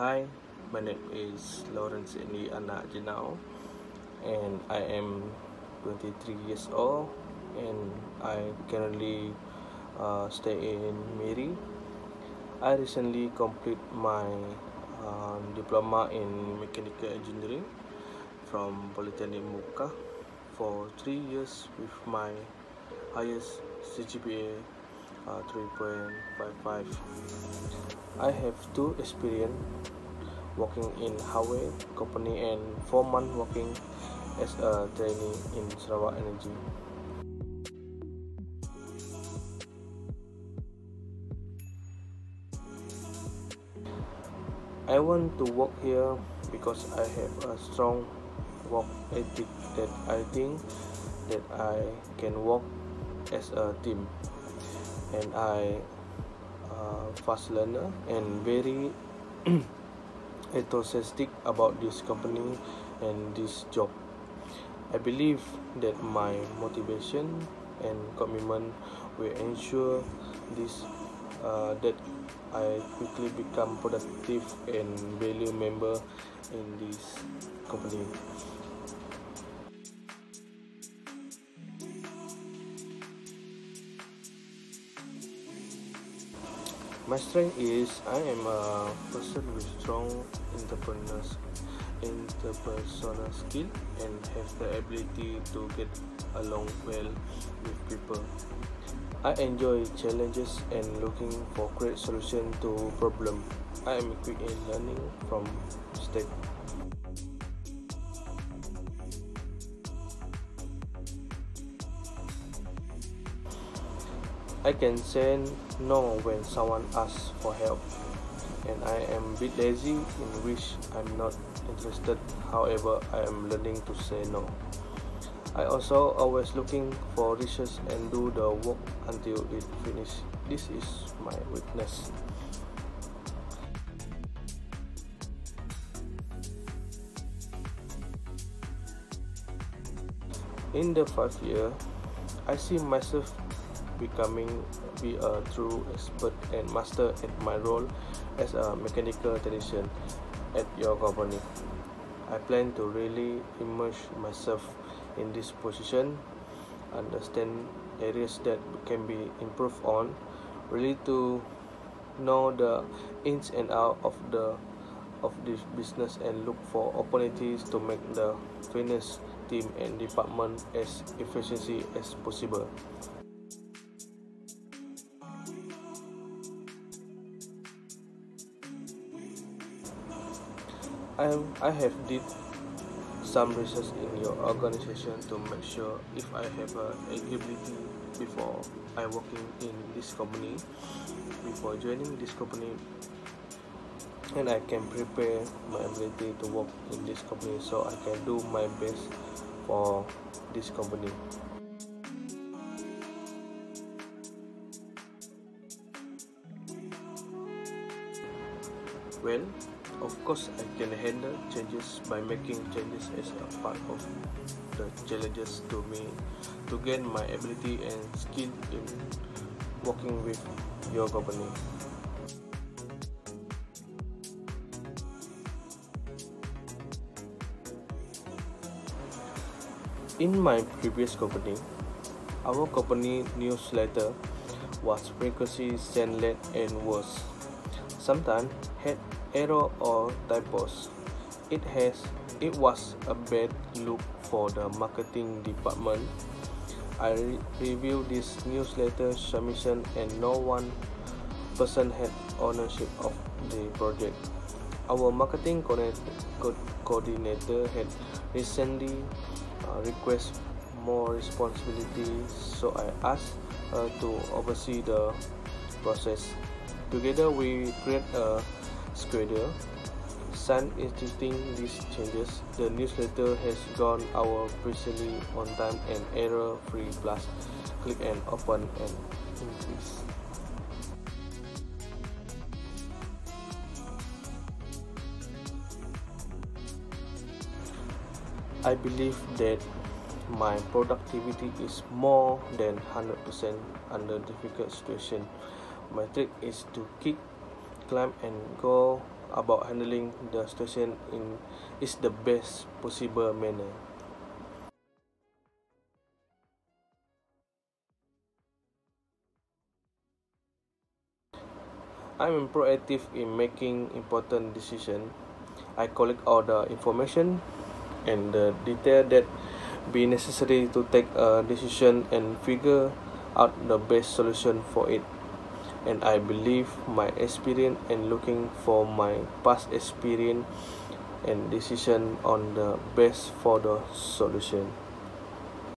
Hi, my name is Lawrence Indi Anak Jenau, and I am 23 years old, and I currently uh, stay in Miri. I recently complete my uh, diploma in mechanical engineering from Polytechnic Muka for three years with my highest CGPA uh, 3.55. I have two experience working in Huawei company and four months working as a trainee in Sarawak Energy. I want to work here because I have a strong work ethic that I think that I can work as a team and I uh, fast learner and very enthusiastic about this company and this job. I believe that my motivation and commitment will ensure this uh, that I quickly become productive and value member in this company. My strength is I am a person with strong interpersonal skill and have the ability to get along well with people. I enjoy challenges and looking for great solution to problem. I am quick in learning from mistakes. I can say no when someone asks for help, and I am a bit lazy in which I'm not interested. However, I am learning to say no. I also always looking for research and do the work until it finish. This is my weakness. In the five year, I see myself becoming be a true expert and master at my role as a mechanical technician at your company. I plan to really immerse myself in this position, understand areas that can be improved on, really to know the ins and out of the of this business and look for opportunities to make the finance team and department as efficiency as possible. I, I have did some research in your organization to make sure if I have a eligibility before I working in this company before joining this company and I can prepare my ability to work in this company so I can do my best for this company. Well, of course, I can handle changes by making changes as a part of the challenges to me to gain my ability and skill in working with your company. In my previous company, our company newsletter was frequently sent late and was sometimes had error or typos. It has it was a bad look for the marketing department. I re reviewed this newsletter submission and no one person had ownership of the project. Our marketing coordinator had recently uh, requested more responsibility, so I asked her to oversee the process. Together, we create a schedule. Sun instituting these changes, the newsletter has gone our precisely on time and error free plus click and open and increase. I believe that my productivity is more than 100% under difficult situation. My trick is to kick, climb and go about handling the situation in is the best possible manner I'm proactive in making important decisions. I collect all the information and the detail that be necessary to take a decision and figure out the best solution for it. And I believe my experience and looking for my past experience and decision on the best for the solution.